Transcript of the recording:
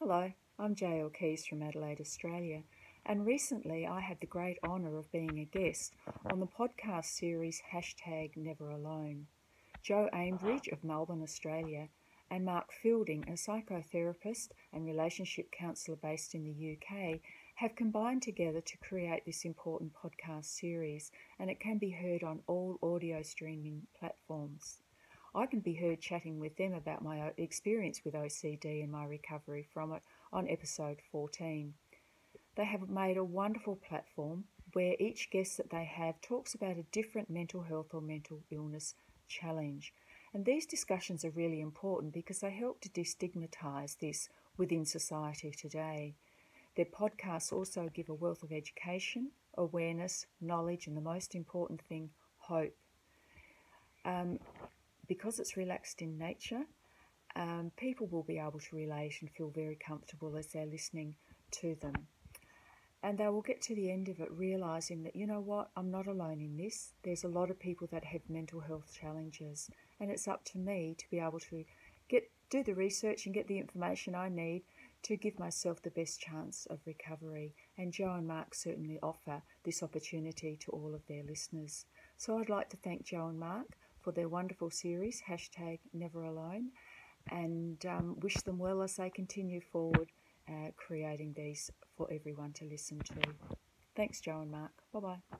Hello, I'm JL Keez from Adelaide, Australia, and recently I had the great honour of being a guest on the podcast series Hashtag Never Alone. Joe Ambridge of Melbourne, Australia, and Mark Fielding, a psychotherapist and relationship counsellor based in the UK, have combined together to create this important podcast series, and it can be heard on all audio streaming platforms. I can be heard chatting with them about my experience with OCD and my recovery from it on episode 14. They have made a wonderful platform where each guest that they have talks about a different mental health or mental illness challenge. And these discussions are really important because they help to destigmatise this within society today. Their podcasts also give a wealth of education, awareness, knowledge, and the most important thing, hope. Um, because it's relaxed in nature, um, people will be able to relate and feel very comfortable as they're listening to them. And they will get to the end of it realizing that, you know what, I'm not alone in this. There's a lot of people that have mental health challenges, and it's up to me to be able to get do the research and get the information I need to give myself the best chance of recovery. And Joe and Mark certainly offer this opportunity to all of their listeners. So I'd like to thank Joe and Mark for their wonderful series, hashtag Never Alone, and um, wish them well as they continue forward uh, creating these for everyone to listen to. Thanks, Joe and Mark. Bye bye.